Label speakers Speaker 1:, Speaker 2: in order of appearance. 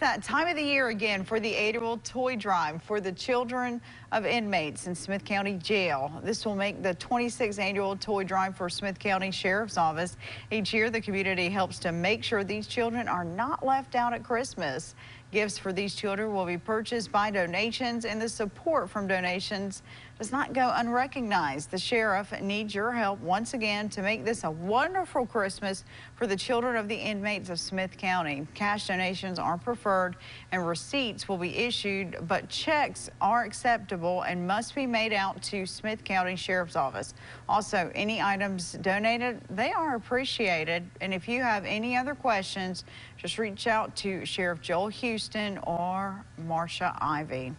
Speaker 1: that time of the year again for the annual toy drive for the children of inmates in Smith County Jail. This will make the 26th annual toy drive for Smith County Sheriff's Office. Each year, the community helps to make sure these children are not left out at Christmas. Gifts for these children will be purchased by donations, and the support from donations does not go unrecognized. The sheriff needs your help once again to make this a wonderful Christmas for the children of the inmates of Smith County. Cash donations are preferred and receipts will be issued, but checks are acceptable and must be made out to Smith County Sheriff's Office. Also, any items donated, they are appreciated. And if you have any other questions, just reach out to Sheriff Joel Houston or Marsha Ivy.